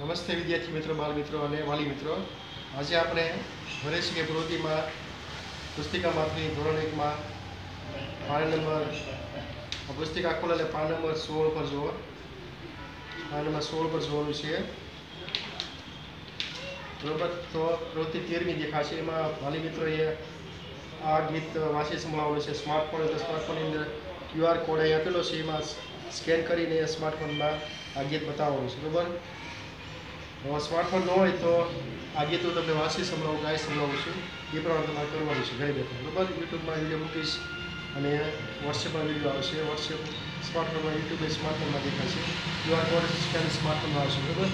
નમસ્તે વિદ્યાર્થી મિત્રો બાળ મિત્રો અને વાલી મિત્રો. આજે આપણે ભરેશ કે પ્રવૃત્તિમાં પુસ્તિકામાંથી ધોરણ એકમાં પાન નંબર પુસ્તિકા ખોલે એટલે પાન નંબર સોળ પર જુઓ. પાન નંબર સોળ પર જોવાનું છે. બરોબર? તો પ્રવૃત્તિ તેરમી દેખાશે. એમાં વાલી મિત્રોએ આ ગીત વાંચી સંભળાવવાનું છે. સ્માર્ટફોન એટલે સ્માર્ટફોનની અંદર ક્યુઆર કોડ અહીં આપેલો છે. એમાં સ્કેન કરીને સ્માર્ટફોનમાં આ ગીત બતાવવાનું છે. બરોબર? સ્માર્ટફોન ન હોય તો આ ગીત હું તમને વાંચી સંભળાવું ગાઈ સંભળાવું છું. એ પ્રમાણે તમારે કરવાનું છે, ઘરે બેઠા. બરોબર? યુટ્યુબમાં વીડિયો મૂકીશ અને વોટ્સએપમાં વીડિયો આવશે. વોટ્સએપ સ્માર્ટફોનમાં યુટ્યુબ સ્માર્ટફોનમાં દેખાશે. ક્યુઆર કોડ સ્કેન સ્માર્ટફોનમાં આવશે. બરોબર?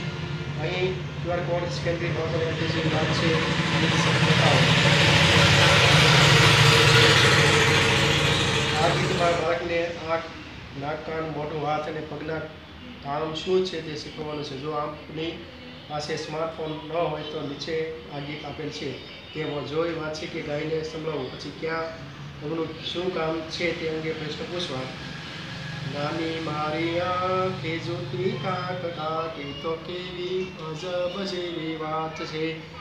અહીં ક્યુઆર કોડ સ્કેન કરી જે જે નામ છે આ ગીતમાં બાળકને આંખ, નાક, કાન મોટો હાથ અને પગના કામ શું છે તે શીખવવાનું છે. જો આપની પાસે સ્માર્ટફોન ન હોય તો નીચે આ ગીત આપેલ છે. તે જોઈ વાંચી કે ગાઈને સંભળાવવું પછી ક્યાં એમનું શું કામ છે તે અંગે પ્રશ્ન પૂછવા. નાની મારી આંખે જોતી કાક કાકી તો કેવી અજબ જેવી વાત છે.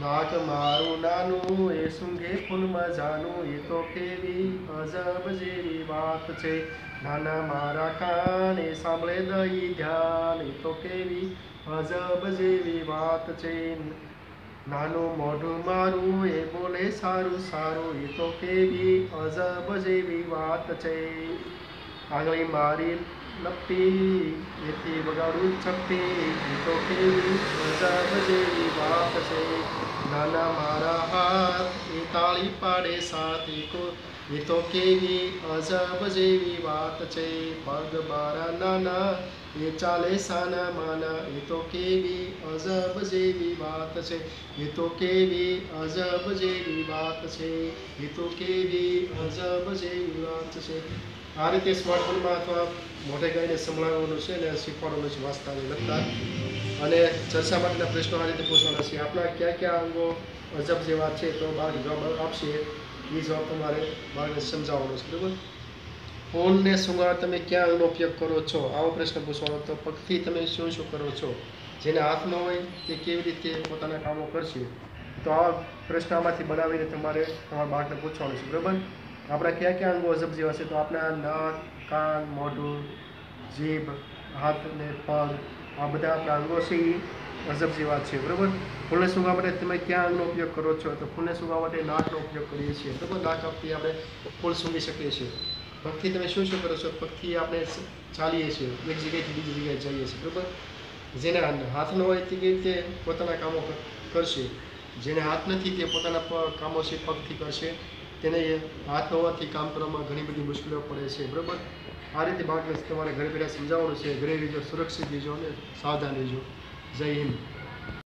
નાક મારું નાનું, એ સૂંઘે ફૂલમાં જાનું, એ તો કેવી અજબ જેવી વાત છે. નાના મારા કાન સાંભળે દઈ ધ્યાન, એ તો કેવી અજબ જેવી વાત છે નાનું મોઢું મારું, એ બોલે સારું સારું, એ તો કેવી અજબ જેવી વાત છે આંગળી મારી લપટી એથી બગાડું ચપટી એ તો કેવી મજા જેવી વાત છે. નાના મારા હાથ, એ તાળી પાડે સાથ એ કો એ તો કેવી અજબ જેવી વાત છે. પગ મારા નાના, એ ચાલે સાના માના. એ તો કેવી અજબ જેવી વાત છે. એ તો કેવી અજબ જેવી વાત છે. એ તો કેવી અજબ જેવી વાત છે. આ રીતે સ્માર્ટફોનમાં અથવા મોઢે ગાઈને સંભળાવવાનું છે અને શીખવાડવાનું છે વાંચતા અને લખતા. અને ચર્ચા માટેના પ્રશ્નો આ રીતે પૂછવાના છે. આપણા કયા કયા અંગો અજબ જેવા છે તો બાળક જવાબ આપશે. એ જવાબ તમારે બાળકને સમજાવવાનો છે. બરાબર? ફોનને શૃંગાર તમે ક્યાં અંગનો ઉપયોગ કરો છો? આવો પ્રશ્ન પૂછવાનો. તો પગથી તમે શું શું કરો છો? જેને હાથ ન હોય તે કેવી રીતે પોતાના કામો કરશે? તો આ પ્રશ્ન આમાંથી બનાવીને તમારે તમારા બાળકને પૂછવાનું છે. બરાબર? આપણા કયા કયા અંગો અજબ જેવા છે તો આપણા નાક, કાન, મોઢું, જીભ, હાથ ને પગ, આ બધા આપણા અંગો છે એ અજબ જેવા છે. બરાબર? ફૂલને સુગા માટે તમે ક્યાં અંગનો ઉપયોગ કરો છો? તો ફૂલને સુગા માટે નાકનો ઉપયોગ કરીએ છીએ. બરાબર? નાક આપથી આપણે ફૂલ સૂંઘી શકીએ છીએ. પગથી તમે શું શું કરો છો? પગથી આપણે ચાલીએ છીએ. એક જગ્યાએથી બીજી જગ્યાએ જઈએ છીએ. બરાબર? જેને હાથ ન હોય તે રીતે પોતાના કામો કરશે? જેને હાથ નથી તે પોતાના કામો છે પગથી કરશે. તેને હાથ હોવાથી કામ કરવામાં ઘણી બધી મુશ્કેલીઓ પડે છે, બરાબર? આ રીતે બાળકને તમારે ઘરે બેઠા સમજાવવાનું છે, ઘરે રહેજો, સુરક્ષિત રહેજો અને સાવધાન રહેજો. જય હિન્દ.